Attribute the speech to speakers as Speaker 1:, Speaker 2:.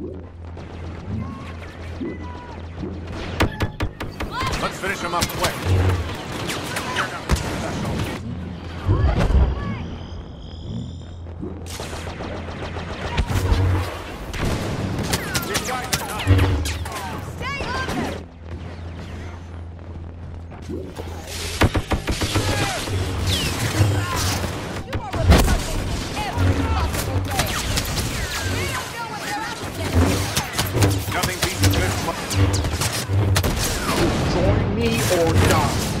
Speaker 1: Let's finish him up quick.
Speaker 2: Stay on!
Speaker 3: or die.